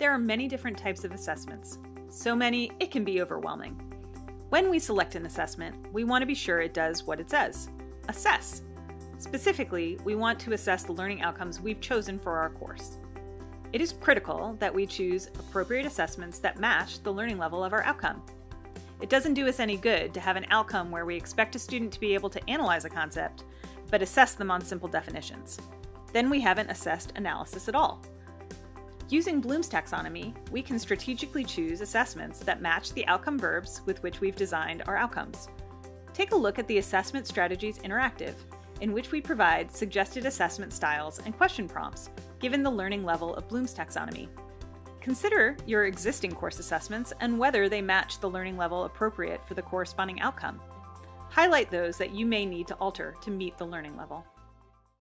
there are many different types of assessments. So many, it can be overwhelming. When we select an assessment, we want to be sure it does what it says assess. Specifically, we want to assess the learning outcomes we've chosen for our course. It is critical that we choose appropriate assessments that match the learning level of our outcome. It doesn't do us any good to have an outcome where we expect a student to be able to analyze a concept, but assess them on simple definitions. Then we haven't assessed analysis at all. Using Bloom's taxonomy, we can strategically choose assessments that match the outcome verbs with which we've designed our outcomes. Take a look at the Assessment Strategies Interactive, in which we provide suggested assessment styles and question prompts given the learning level of Bloom's taxonomy. Consider your existing course assessments and whether they match the learning level appropriate for the corresponding outcome. Highlight those that you may need to alter to meet the learning level.